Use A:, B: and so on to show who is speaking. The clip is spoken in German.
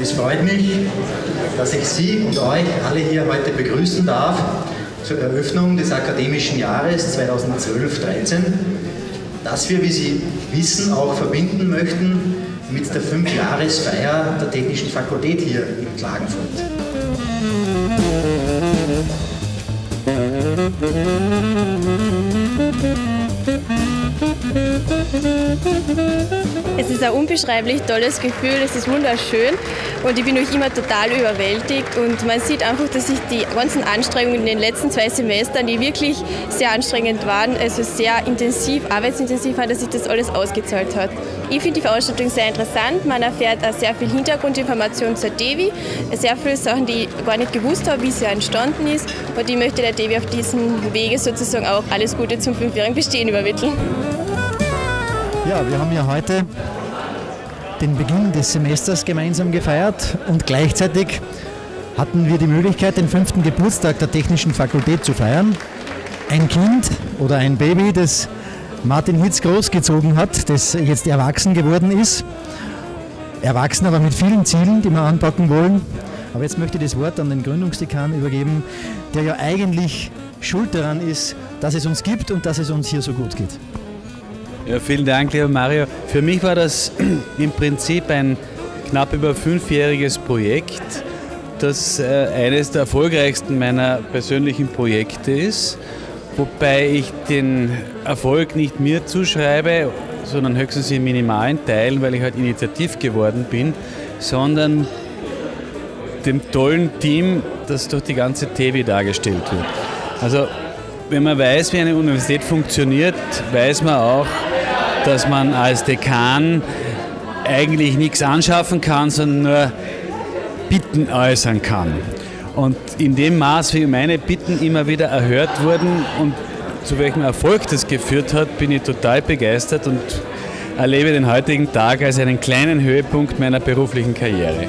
A: Es freut mich, dass ich Sie und euch alle hier heute begrüßen darf zur Eröffnung des akademischen Jahres 2012-13, das wir, wie Sie wissen, auch verbinden möchten mit der Fünfjahresfeier der Technischen Fakultät hier in Klagenfurt.
B: Musik Es ist ein unbeschreiblich tolles Gefühl, es ist wunderschön und ich bin euch immer total überwältigt und man sieht einfach, dass sich die ganzen Anstrengungen in den letzten zwei Semestern, die wirklich sehr anstrengend waren, also sehr intensiv, arbeitsintensiv hat, dass sich das alles ausgezahlt hat. Ich finde die Veranstaltung sehr interessant, man erfährt auch sehr viel Hintergrundinformation zur Devi, sehr viele Sachen, die ich gar nicht gewusst habe, wie sie entstanden ist und ich möchte der Devi auf diesem Wege sozusagen auch alles Gute zum fünfjährigen Bestehen übermitteln.
C: Ja, wir haben ja heute den Beginn des Semesters gemeinsam gefeiert und gleichzeitig hatten wir die Möglichkeit, den fünften Geburtstag der Technischen Fakultät zu feiern. Ein Kind oder ein Baby, das Martin Hitz großgezogen hat, das jetzt erwachsen geworden ist. Erwachsen, aber mit vielen Zielen, die wir anpacken wollen. Aber jetzt möchte ich das Wort an den Gründungsdekan übergeben, der ja eigentlich schuld daran ist, dass es uns gibt und dass es uns hier so gut geht.
D: Ja, vielen Dank, lieber Mario. Für mich war das im Prinzip ein knapp über fünfjähriges Projekt, das äh, eines der erfolgreichsten meiner persönlichen Projekte ist, wobei ich den Erfolg nicht mir zuschreibe, sondern höchstens in minimalen Teilen, weil ich halt initiativ geworden bin, sondern dem tollen Team, das durch die ganze TV dargestellt wird. Also wenn man weiß, wie eine Universität funktioniert, weiß man auch, dass man als Dekan eigentlich nichts anschaffen kann, sondern nur Bitten äußern kann. Und in dem Maß, wie meine Bitten immer wieder erhört wurden und zu welchem Erfolg das geführt hat, bin ich total begeistert und erlebe den heutigen Tag als einen kleinen Höhepunkt meiner beruflichen Karriere.